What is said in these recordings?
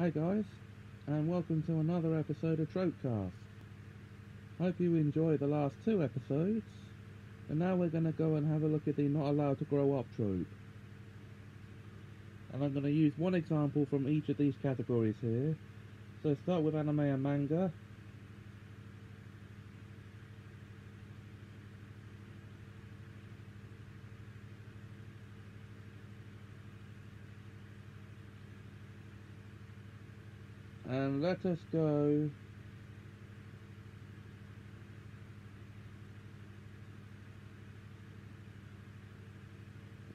Hi guys, and welcome to another episode of Tropecast. Hope you enjoyed the last two episodes, and now we're going to go and have a look at the not allowed to grow up trope. And I'm going to use one example from each of these categories here. So start with anime and manga. And let us go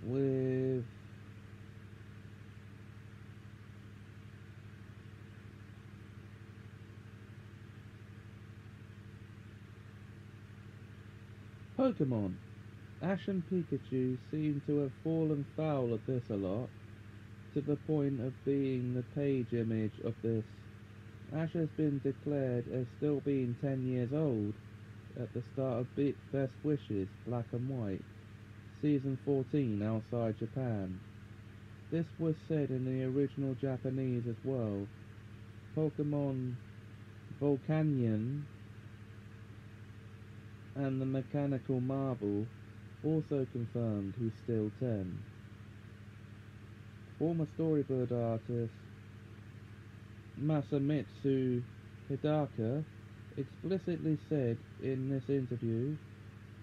with Pokemon. Ash and Pikachu seem to have fallen foul of this a lot, to the point of being the page image of this. Ash has been declared as still being 10 years old at the start of Be- Best Wishes Black and White, Season 14 outside Japan. This was said in the original Japanese as well. Pokemon Volcanion and the Mechanical Marvel also confirmed he's still 10. Former storyboard artist Masamitsu Hidaka explicitly said in this interview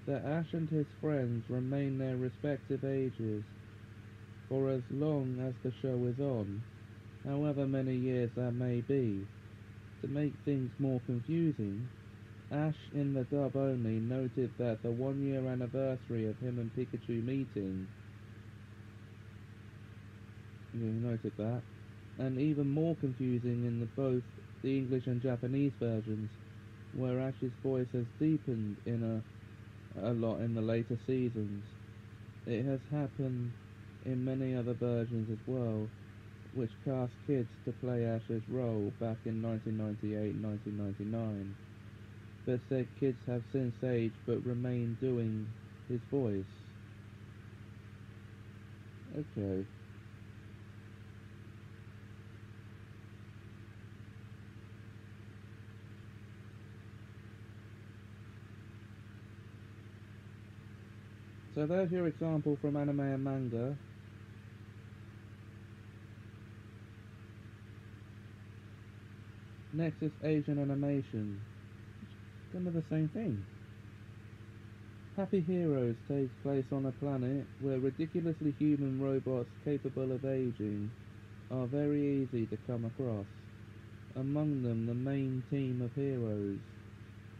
that Ash and his friends remain their respective ages for as long as the show is on, however many years that may be. To make things more confusing, Ash in the dub only noted that the one year anniversary of him and Pikachu meeting you noted that and even more confusing in the both the English and Japanese versions where Ash's voice has deepened in a a lot in the later seasons. It has happened in many other versions as well, which cast kids to play Ash's role back in 1998 1999 but said kids have since aged but remain doing his voice. Okay. So there's your example from anime and manga. Next is Asian animation It's kind of the same thing. Happy Heroes takes place on a planet where ridiculously human robots capable of aging are very easy to come across. Among them, the main team of heroes,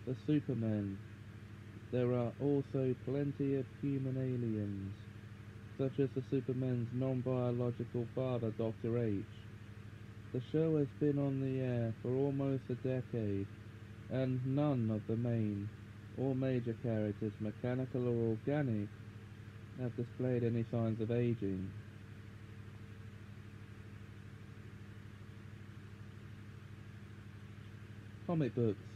the Supermen. There are also plenty of human aliens, such as the Superman's non-biological father, Dr. H. The show has been on the air for almost a decade and none of the main or major characters, mechanical or organic, have displayed any signs of aging. Comic books.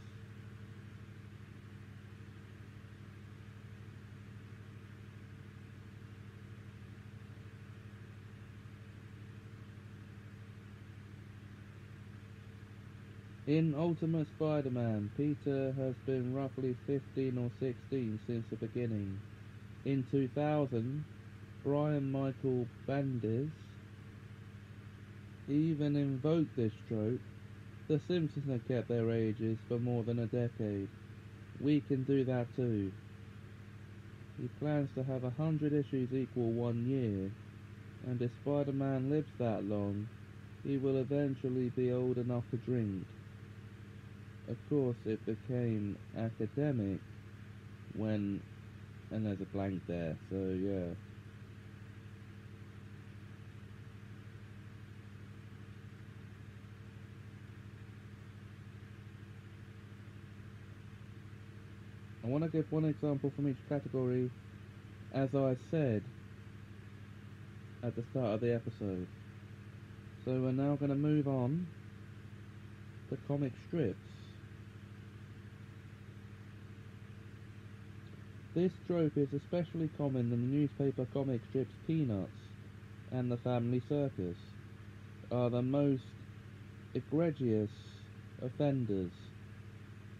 In Ultimate Spider-Man, Peter has been roughly 15 or 16 since the beginning. In 2000, Brian Michael Bendis even invoked this trope. The Simpsons have kept their ages for more than a decade. We can do that too. He plans to have a hundred issues equal one year, and if Spider-Man lives that long, he will eventually be old enough to drink of course it became academic when and there's a blank there so yeah. I want to give one example from each category. As I said at the start of the episode so we're now going to move on to comic strips This trope is especially common in the newspaper comic strips Peanuts and The Family Circus are the most egregious offenders,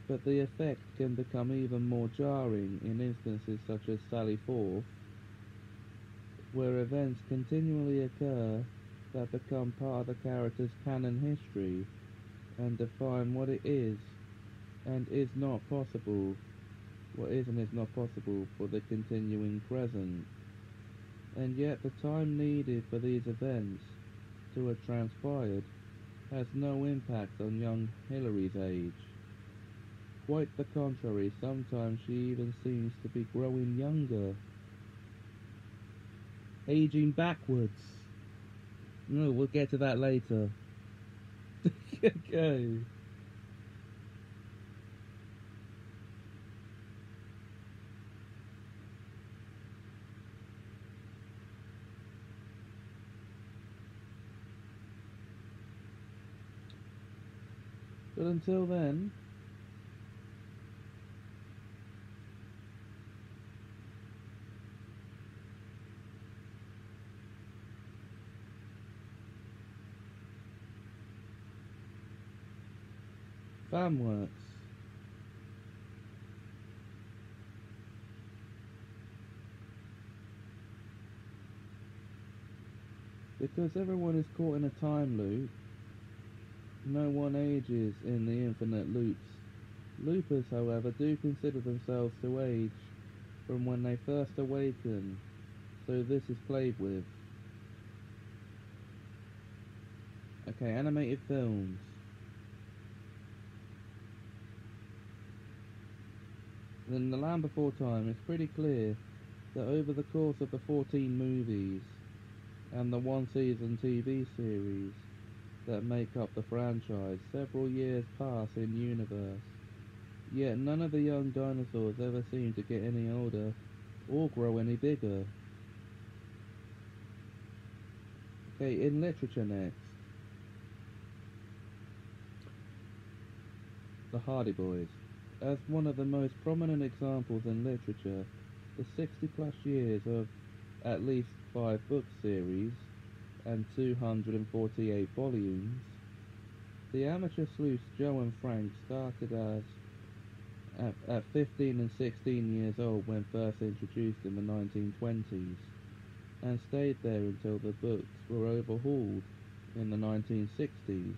but the effect can become even more jarring in instances such as Sally Forth, where events continually occur that become part of the character's canon history and define what it is and is not possible, what is and is not possible for the continuing present. And yet the time needed for these events to have transpired has no impact on young Hilary's age. Quite the contrary, sometimes she even seems to be growing younger. Aging backwards. No, we'll get to that later. okay. But until then, Fanworks. Because everyone is caught in a time loop, no one ages in the infinite loops. Loopers, however, do consider themselves to age from when they first awaken, so this is played with. Okay, animated films. In The Land Before Time, it's pretty clear that over the course of the 14 movies and the one season TV series that make up the franchise, several years pass in universe. Yet none of the young dinosaurs ever seem to get any older or grow any bigger. Okay, in literature next. The Hardy Boys. As one of the most prominent examples in literature, the 60 plus years of at least five book series and 248 volumes, the amateur sleuths Joe and Frank started as at, at 15 and 16 years old when first introduced in the 1920s, and stayed there until the books were overhauled in the 1960s.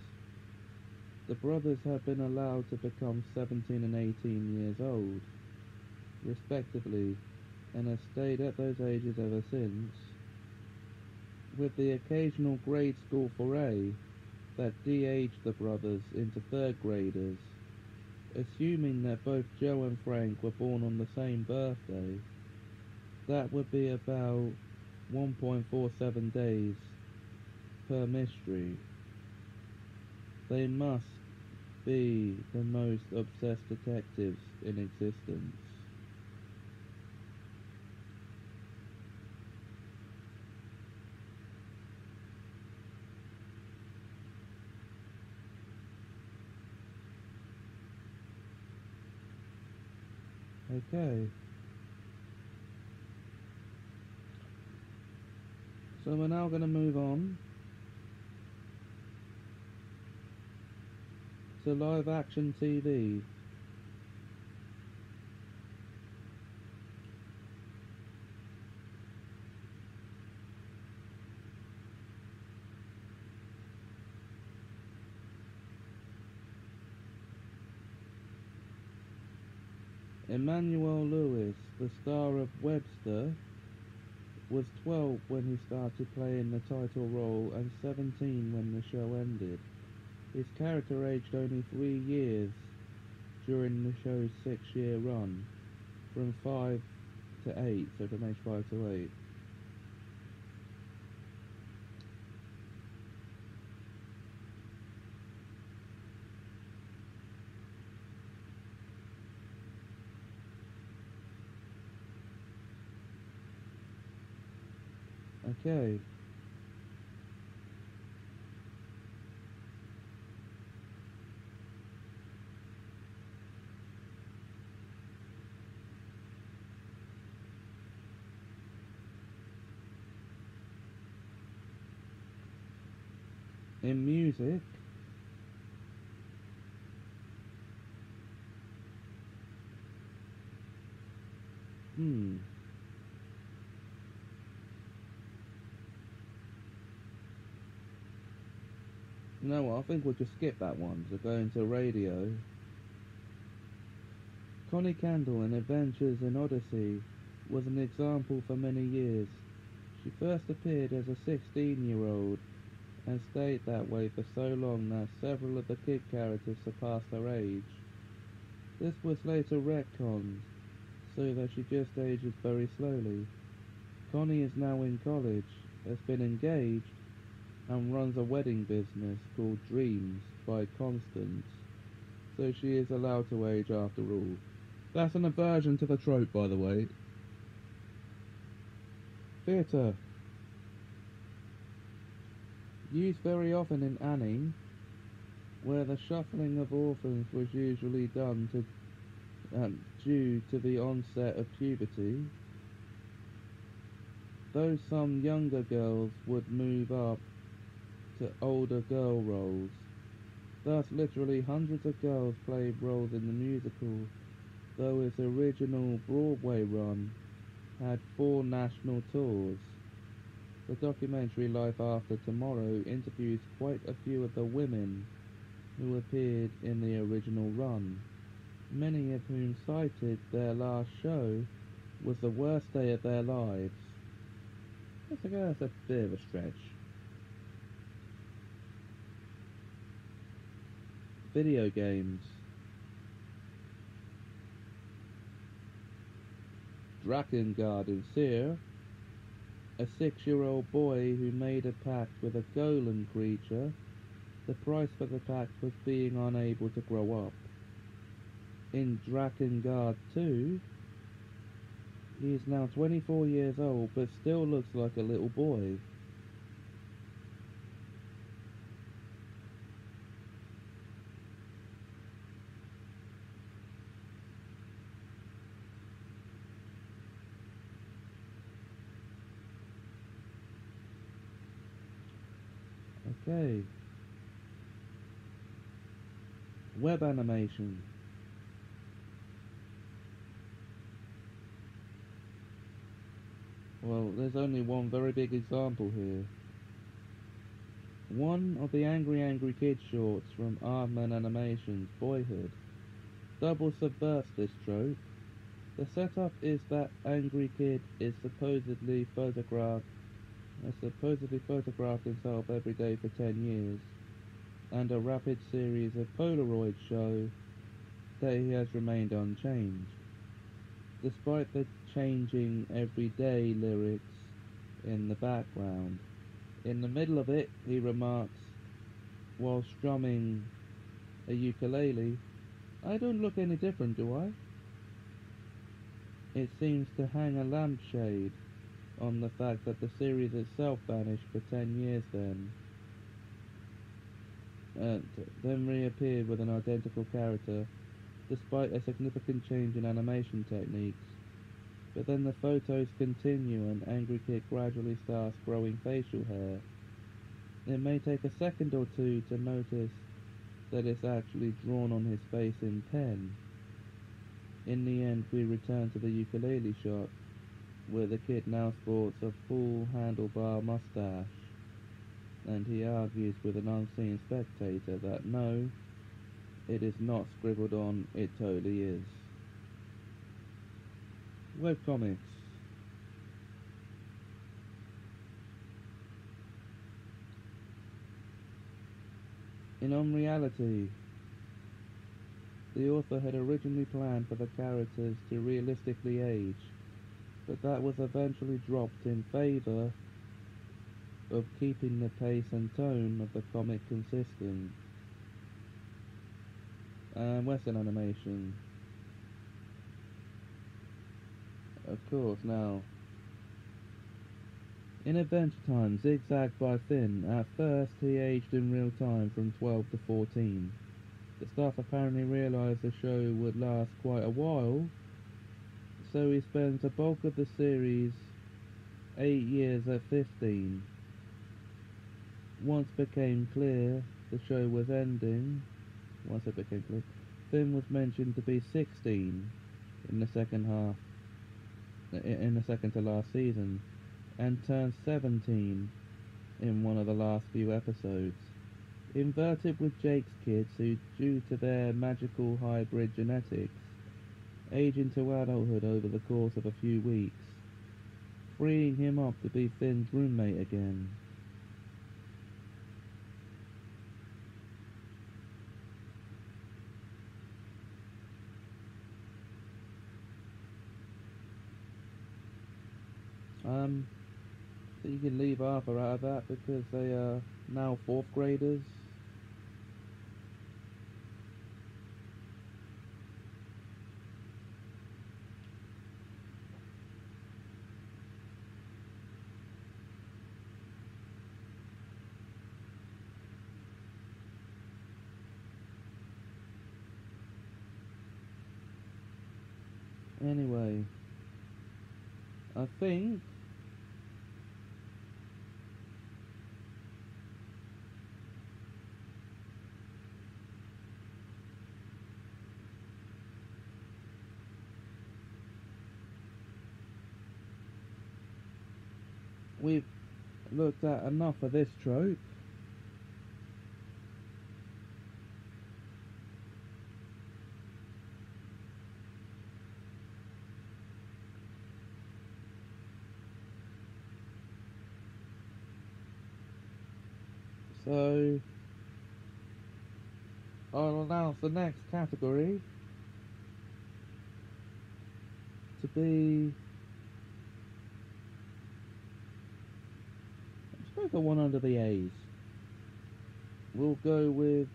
The brothers have been allowed to become 17 and 18 years old, respectively, and have stayed at those ages ever since, with the occasional grade school foray that de-aged the brothers into third graders, assuming that both Joe and Frank were born on the same birthday, that would be about 1.47 days per mystery. They must be the most obsessed detectives in existence. Okay. So we're now going to move on to live action TV. Emmanuel Lewis, the star of Webster, was 12 when he started playing the title role and 17 when the show ended. His character aged only three years during the show's six-year run, from 5 to 8, so from age 5 to 8. Okay. In music, hmm. You know what, I think we'll just skip that one, so go into radio. Connie Kendall in Adventures in Odyssey was an example for many years. She first appeared as a 16 year old and stayed that way for so long that several of the kid characters surpassed her age. This was later retconned, so that she just ages very slowly. Connie is now in college, has been engaged, and runs a wedding business called Dreams by Constance, so she is allowed to age after all. That's an aversion to the trope, by the way. Theatre. Used very often in Annie, where the shuffling of orphans was usually done to um, due to the onset of puberty, though some younger girls would move up to older girl roles. Thus, literally hundreds of girls played roles in the musical, though its original Broadway run had four national tours. The documentary Life After Tomorrow interviews quite a few of the women who appeared in the original run, many of whom cited their last show was the worst day of their lives. I guess that's a bit of a stretch. Video games. Drakengard in Seere, a six-year-old boy who made a pact with a golem creature. The price for the pact was being unable to grow up. In Drakengard 2, he is now 24 years old but still looks like a little boy. Okay. Web animation. Well, there's only one very big example here. One of the Angry Angry Kid shorts from Aardman Animations, Boyhood, double subverts this trope. The setup is that Angry Kid is supposedly photographed has supposedly photographed himself every day for 10 years, and a rapid series of Polaroids show that he has remained unchanged. Despite the changing everyday lyrics in the background, in the middle of it he remarks, while strumming a ukulele, I don't look any different, do I? It seems to hang a lampshade on the fact that the series itself vanished for 10 years then, and then reappeared with an identical character, despite a significant change in animation techniques. But then the photos continue and Angry Kid gradually starts growing facial hair. It may take a second or two to notice that it's actually drawn on his face in pen. In the end, we return to the ukulele shot, where the kid now sports a full handlebar mustache, and he argues with an unseen spectator that no, it is not scribbled on, it totally is. Webcomics. In Unreality, the author had originally planned for the characters to realistically age, but that was eventually dropped in favour of keeping the pace and tone of the comic consistent. And Western animation. Of course, now. In Adventure Time, Zigzag by Finn, at first he aged in real time from 12 to 14. The staff apparently realised the show would last quite a while, so he spends the bulk of the series 8 years at 15. Once became clear the show was ending, once it became clear, Finn was mentioned to be 16 in the second half. in the second to last season, and turned 17 in one of the last few episodes. Inverted with Jake's kids, who, due to their magical hybrid genetics, age into adulthood over the course of a few weeks, freeing him up to be Finn's roommate again. Um, so you can leave Arthur out of that because they are now fourth graders. Anyway, I think we've looked at enough of this trope. The next category to be let's go for one under the A's. We'll go with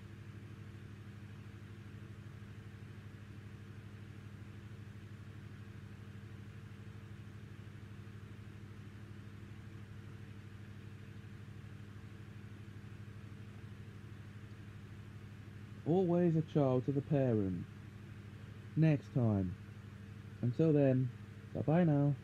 always a child to the parent. Next time. Until then, bye bye now.